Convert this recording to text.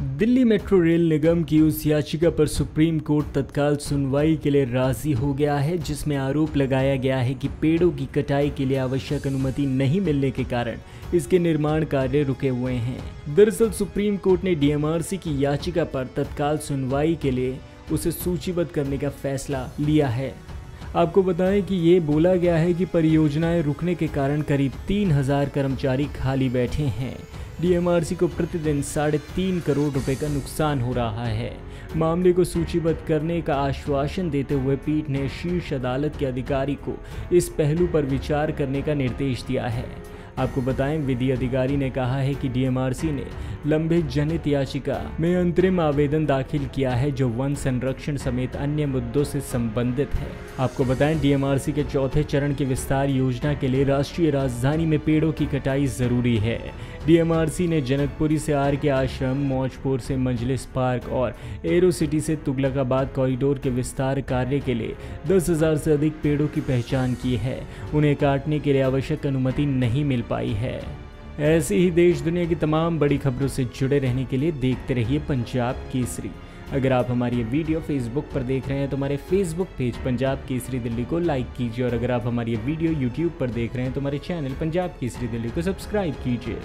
Delhi metro rail निगम की उस याचिका पर सुप्रीम कोर्ट तत्काल सुनवाई के लिए राज़ी हो गया है, जिसमें आरोप लगाया गया है कि पेड़ों की कटाई के लिए आवश्यक अनुमति नहीं मिलने के कारण इसके निर्माण कार्य रुके हुए हैं। दरअसल सुप्रीम कोर्ट ने डीएमआरसी की याचिका पर तत्काल सुनवाई के लिए उसे सूचीबद्ध करने का फैसला लिया है। आपको बताएँ कि ये बोला गया है कि परियोजनाएँ रुकने के कारण करीब तीन हज़ार कर्मचारी खाली बैठे हैं। डीएमआरसी को प्रतिदिन साढ़े तीन करोड़ रुपए का नुकसान हो रहा है। मामले को सूचीबद्ध करने का आश्वासन देते हुए पीठ ने शीर्ष अदालत के अधिकारी को इस पहलू पर विचार करने का निर्देश दिया है। आपको बताएँ, विधि अधिकारी ने कहा है कि डीएमआरसी ने लंबित जनित याचिका में अंतरिम आवेदन दाखिल किया है जो वन संरक्षण समेत अन्य मुद्दों से संबंधित है। आपको बताएँ डीएमआरसी के चौथे चरण की विस्तार योजना के लिए राष्ट्रीय राजधानी में पेड़ों की कटाई ज़रूरी है। डीएमआरसी ने जनकपुरी से आर के आश्रम, मौजपुर से मजलिस पार्क और एरो सिटी से तुगलकाबाद कॉरिडोर के विस्तार कार्य के लिए दस हज़ार से अधिक पेड़ों की पहचान की है। उन्हें काटने के लिए आवश्यक अनुमति नहीं मिल पाई है। ऐसी ही देश दुनिया की तमाम बड़ी खबरों से जुड़े रहने के लिए देखते रहिए पंजाब केसरी। अगर आप हमारी ये वीडियो फेसबुक पर देख रहे हैं तो हमारे फेसबुक पेज पंजाब केसरी दिल्ली को लाइक कीजिए और अगर आप हमारी ये वीडियो यूट्यूब पर देख रहे हैं तो हमारे चैनल पंजाब केसरी दिल्ली को सब्सक्राइब कीजिए।